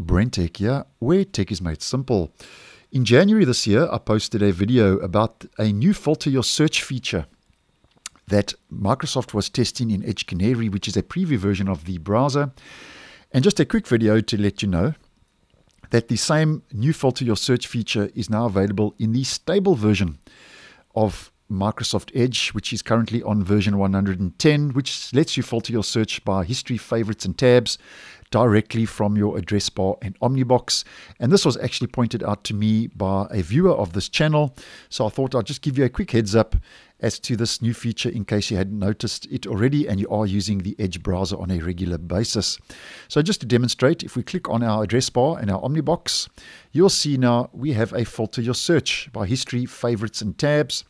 BrenTech here, where tech is made simple. In January this year, I posted a video about a new filter your search feature that Microsoft was testing in Edge Canary, which is a preview version of the browser. And just a quick video to let you know that the same new filter your search feature is now available in the stable version of Microsoft Edge, which is currently on version 110, which lets you filter your search by history, favorites, and tabs directly from your address bar and Omnibox. And this was actually pointed out to me by a viewer of this channel. So I thought I'd just give you a quick heads up as to this new feature in case you hadn't noticed it already and you are using the Edge browser on a regular basis. So just to demonstrate, if we click on our address bar and our Omnibox, you'll see now we have a filter your search by history, favorites, and tabs.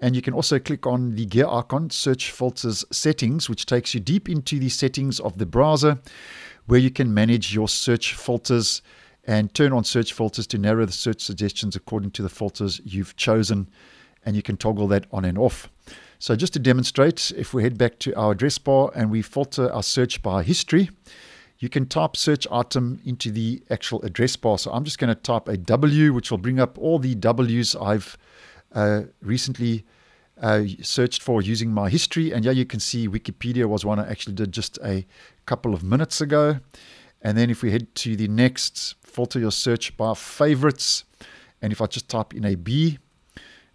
And you can also click on the gear icon, search filters settings, which takes you deep into the settings of the browser where you can manage your search filters and turn on search filters to narrow the search suggestions according to the filters you've chosen. And you can toggle that on and off. So just to demonstrate, if we head back to our address bar and we filter our search by history, you can type search item into the actual address bar. So I'm just going to type a W, which will bring up all the W's I've uh, recently uh, searched for using my history. And yeah, you can see Wikipedia was one I actually did just a couple of minutes ago. And then if we head to the next, filter your search by favorites. And if I just type in a B,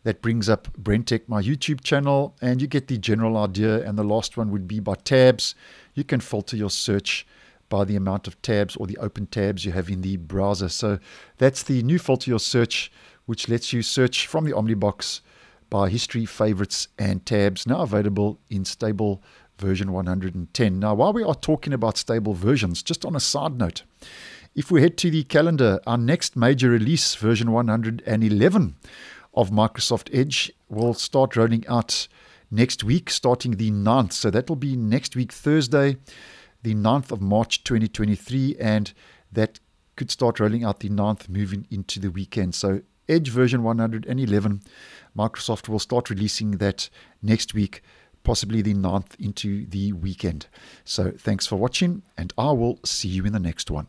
that brings up BrenTech, my YouTube channel, and you get the general idea. And the last one would be by tabs. You can filter your search by the amount of tabs or the open tabs you have in the browser. So that's the new filter your search, which lets you search from the Omnibox by history, favorites, and tabs, now available in stable version 110. Now, while we are talking about stable versions, just on a side note, if we head to the calendar, our next major release, version 111 of Microsoft Edge, will start rolling out next week, starting the 9th. So that will be next week, Thursday, the 9th of March 2023, and that could start rolling out the 9th, moving into the weekend. So Edge version 111. Microsoft will start releasing that next week, possibly the 9th into the weekend. So thanks for watching, and I will see you in the next one.